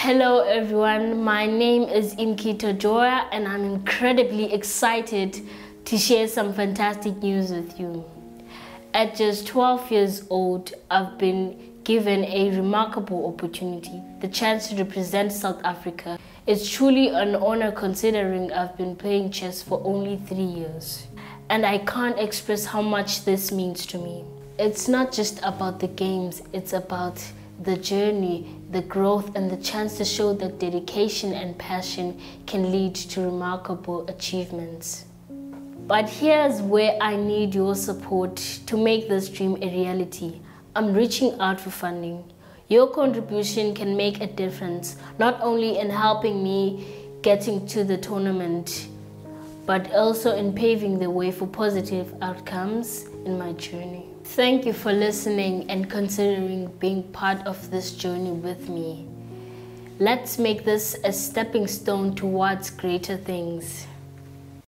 Hello everyone, my name is Imkhitha Joya and I'm incredibly excited to share some fantastic news with you. At just 12 years old, I've been given a remarkable opportunity, the chance to represent South Africa. It's truly an honor considering I've been playing chess for only three years. And I can't express how much this means to me. It's not just about the games, it's about the journey, the growth, and the chance to show that dedication and passion can lead to remarkable achievements. But here's where I need your support to make this dream a reality. I'm reaching out for funding. Your contribution can make a difference, not only in helping me getting to the tournament, but also in paving the way for positive outcomes in my journey. Thank you for listening and considering being part of this journey with me. Let's make this a stepping stone towards greater things.